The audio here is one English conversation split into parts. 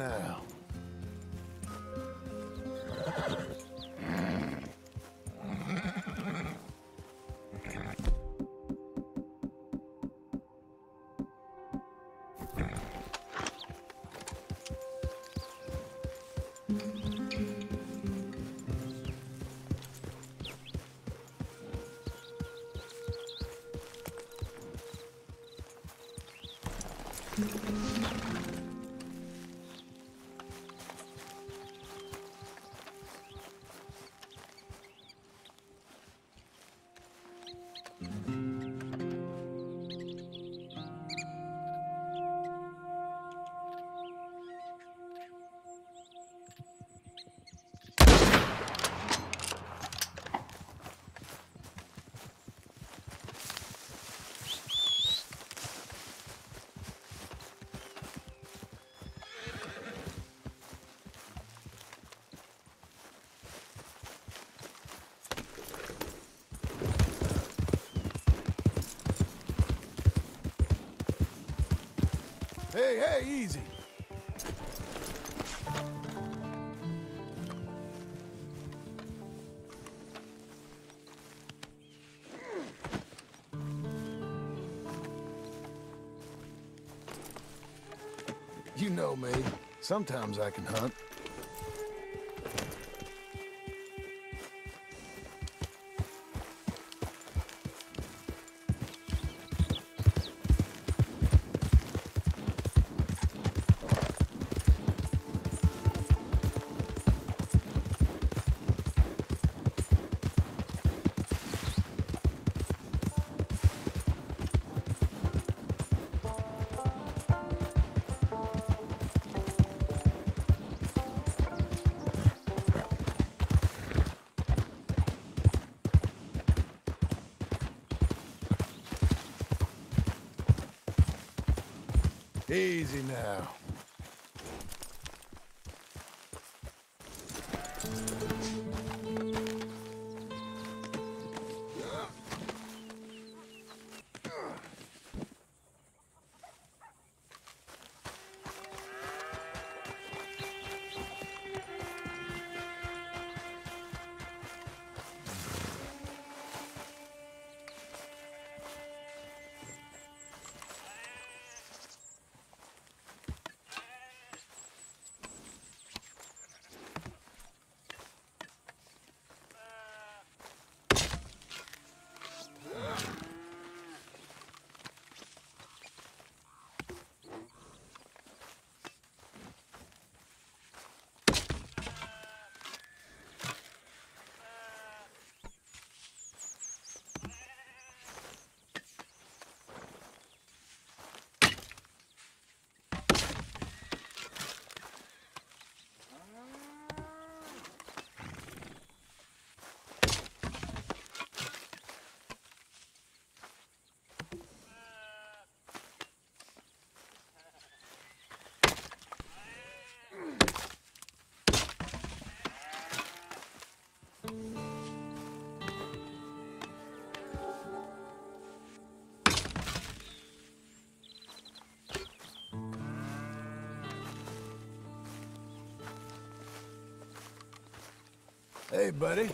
Now. Hey, hey, easy. You know me. Sometimes I can hunt. Easy now. Hey, buddy.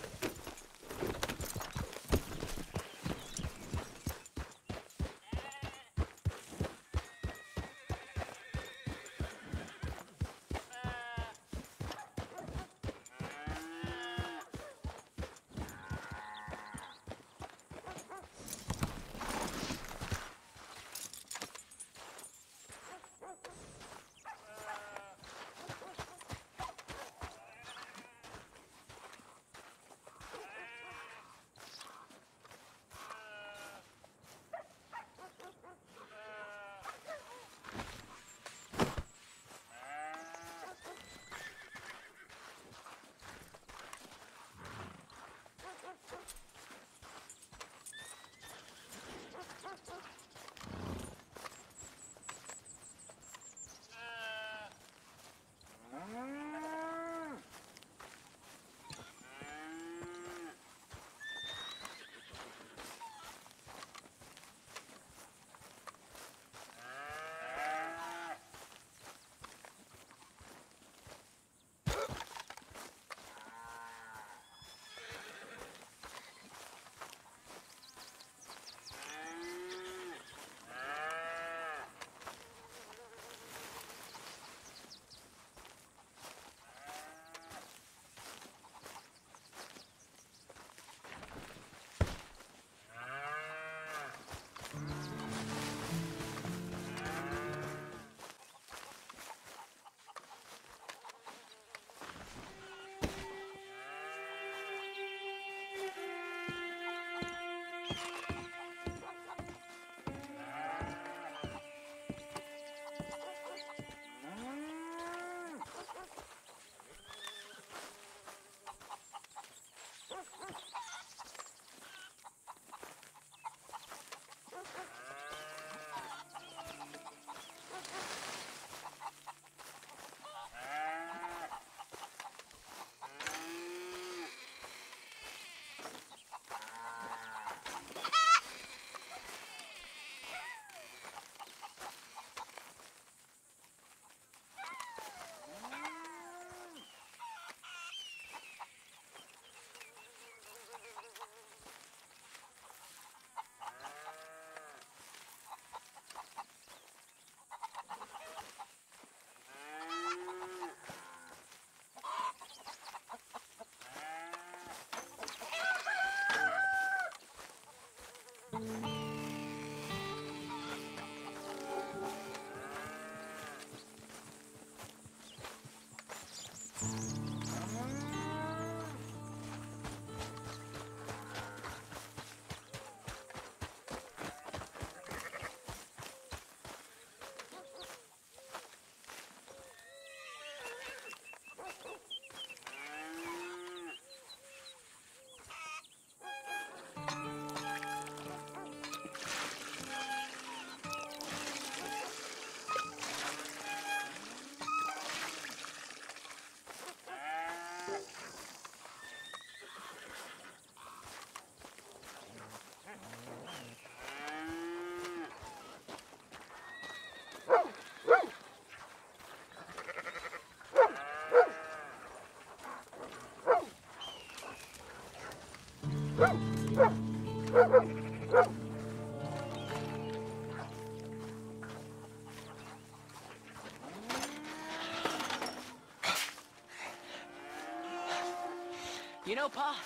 Know, Pa,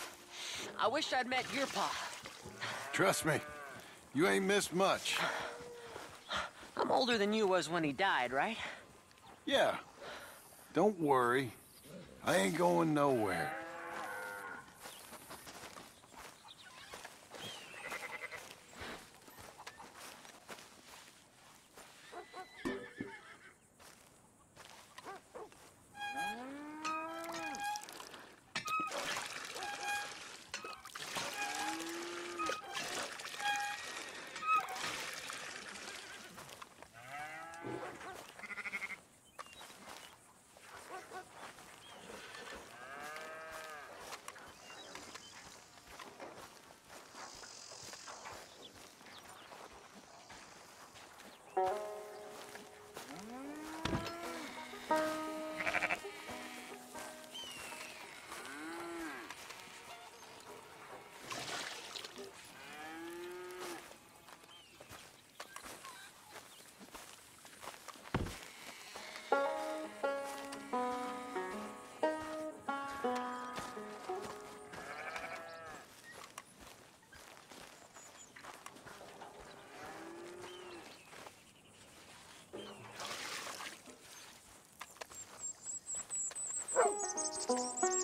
I wish I'd met your Pa. Trust me, you ain't missed much. I'm older than you was when he died, right? Yeah. Don't worry. I ain't going nowhere. Música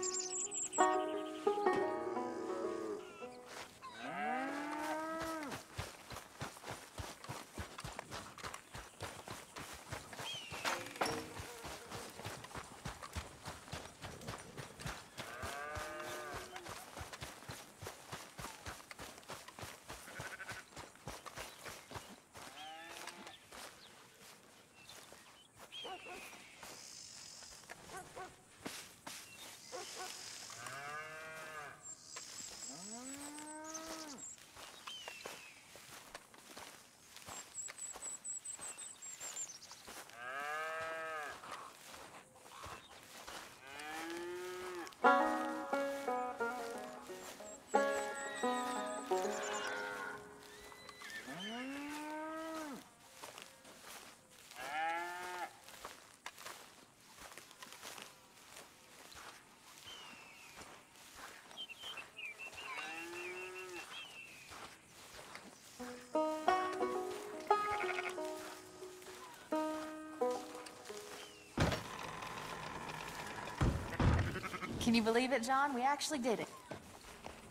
Can you believe it, John? We actually did it.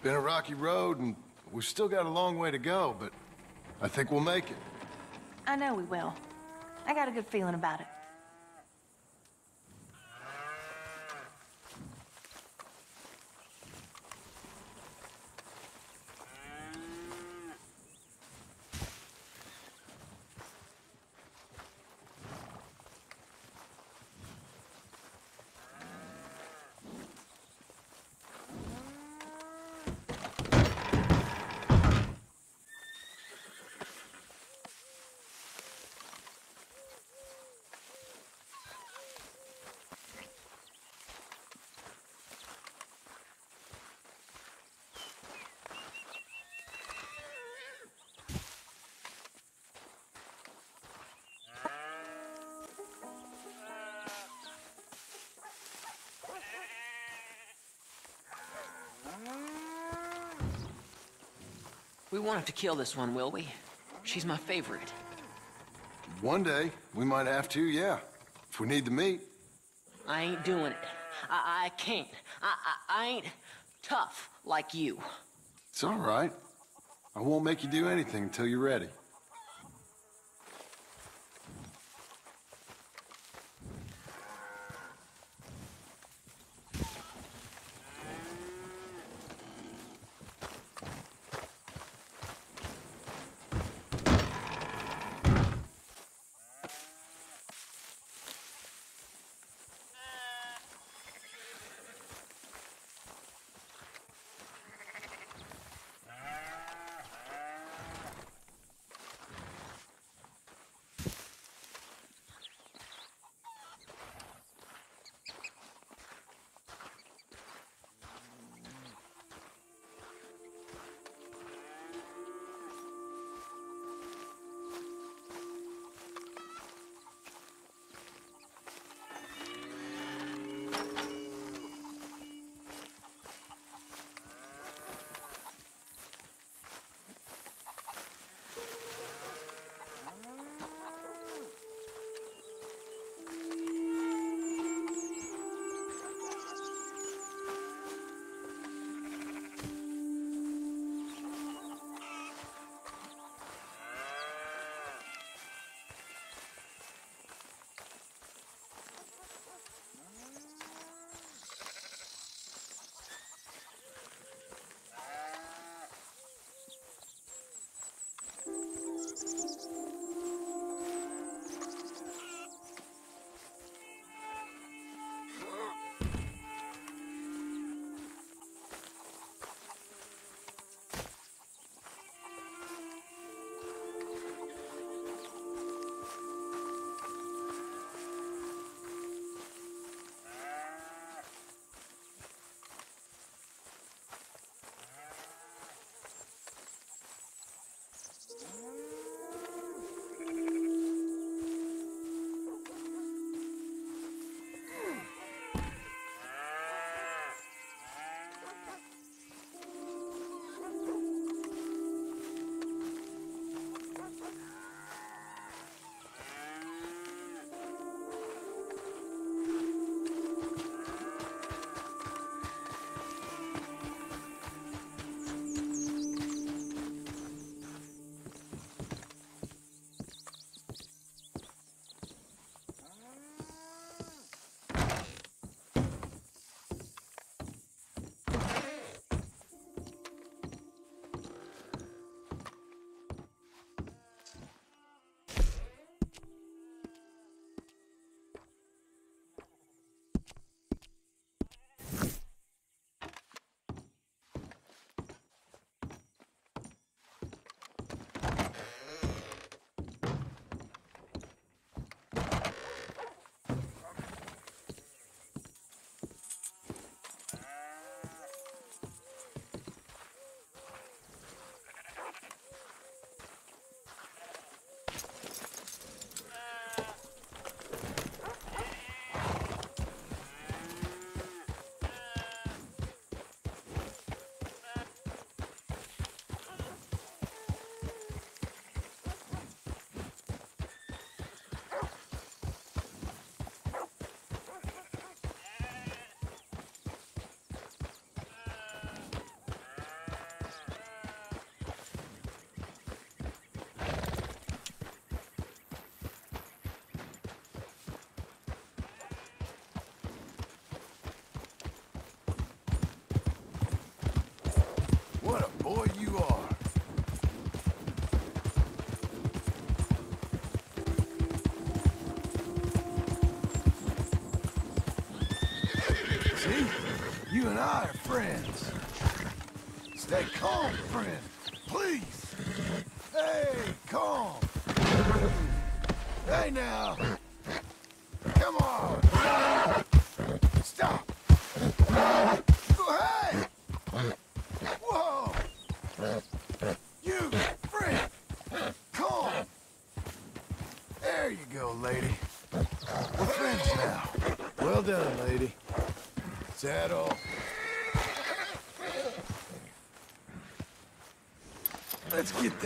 Been a rocky road, and we've still got a long way to go, but I think we'll make it. I know we will. I got a good feeling about it. We won't have to kill this one, will we? She's my favorite. One day, we might have to, yeah. If we need the meat. I ain't doing it. I, I can't. I, I, I ain't tough like you. It's all right. I won't make you do anything until you're ready.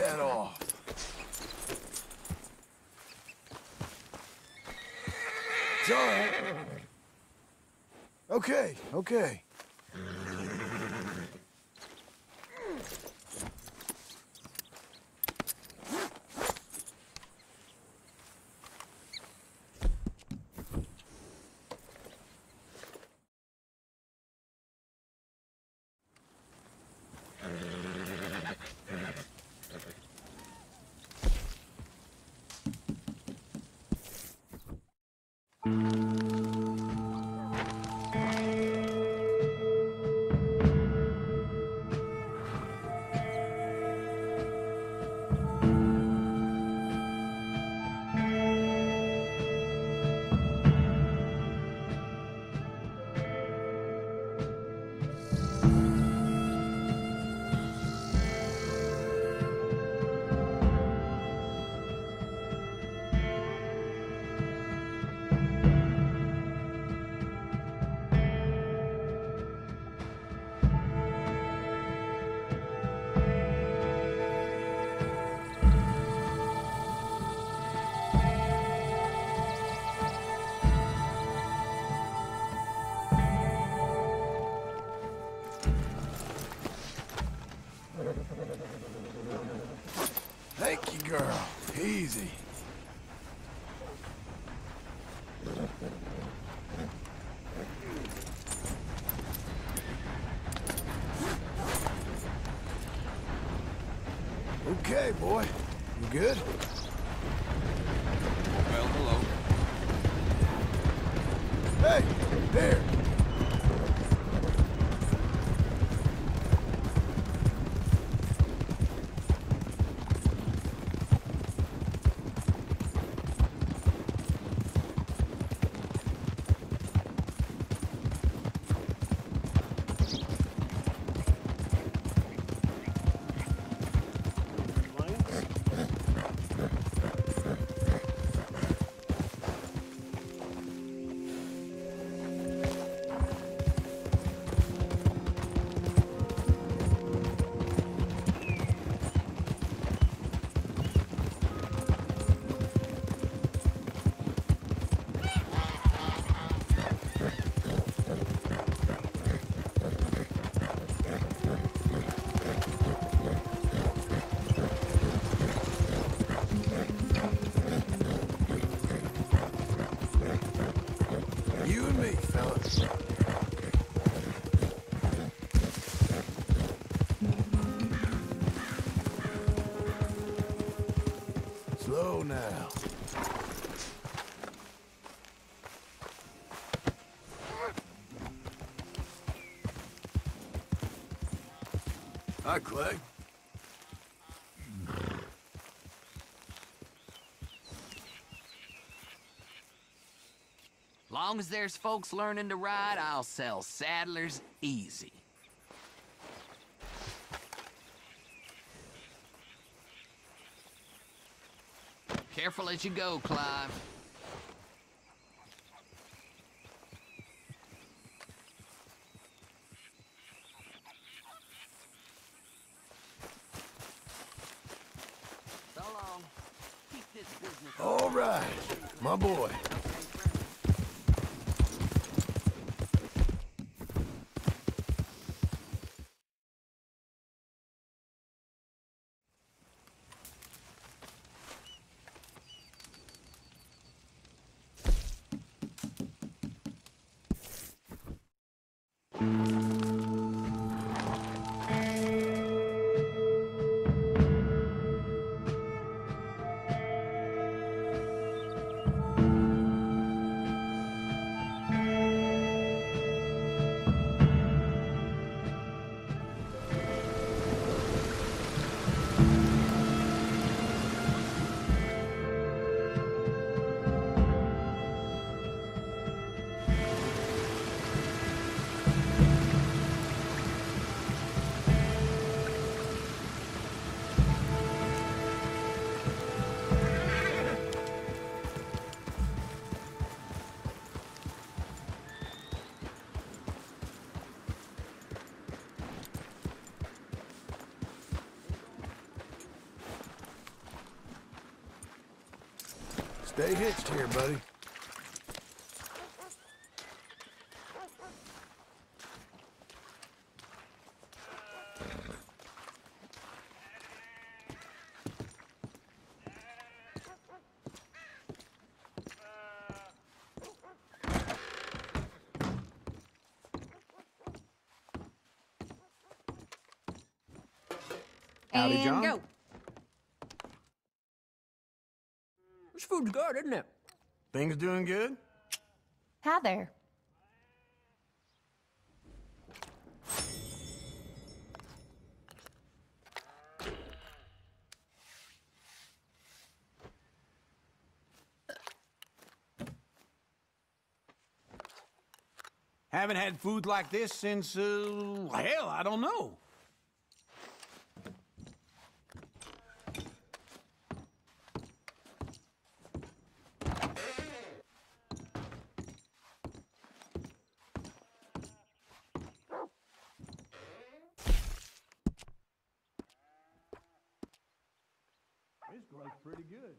That off. It's all right. Okay, okay. Thank now. Hi, Clay. Long as there's folks learning to ride, I'll sell saddlers easy. Careful as you go, Clive. So long. Keep this business All right, my boy. Stay hitched here, buddy. Howdy, John. go. This food's good, isn't it? Things doing good? Hi there. Haven't had food like this since, uh, hell, I don't know. This grows pretty good.